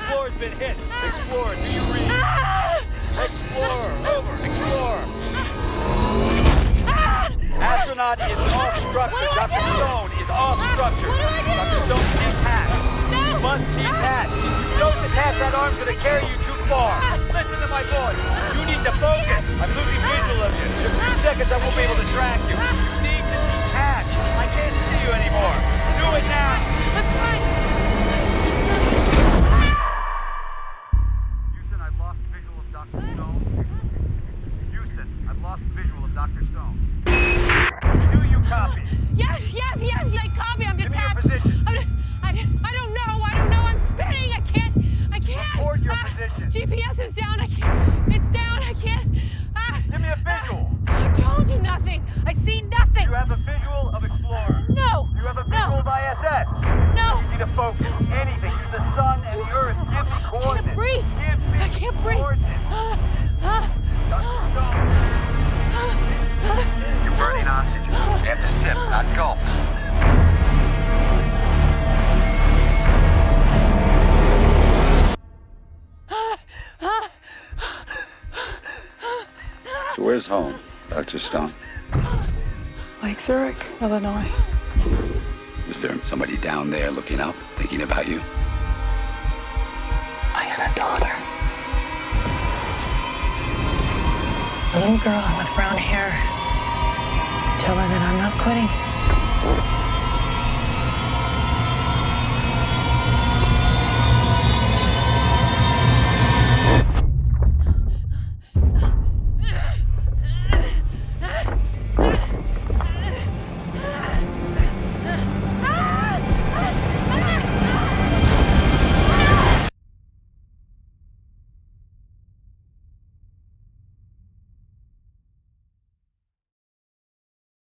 Explorer's been hit. Explorer, do you read? Explorer, over. Explorer. Astronaut is off structure. What do I Dr. Stone is off structure. What do I do? Dr. Stone detached. No. You must detach. If you don't detach, that arm's gonna carry you too far. Listen to my voice. You need to focus. I'm losing visual of you. In a few seconds, I won't be able to track you. You lost Dr. Stone. Do you copy? Yes, yes, yes, I copy. I'm detached. Give me your position. I, I, I don't know. I don't know. I'm spinning. I can't. I can't. Record your Ah, position. GPS is down. I can't. It's down. I can't. Ah, Give me a visual. ah, I told you nothing. I see nothing. You have a visual of Explorer. No. You have a No. visual of ISS. No. You need to focus. Anything. The sun and the earth. Give me I coordinates. can't breathe. Give me I can't breathe. So where's home, Dr. Stone? Lake Zurich, Illinois. Is there somebody down there looking up, thinking about you? I had a daughter. A little girl with brown hair. Tell her that I'm not quitting.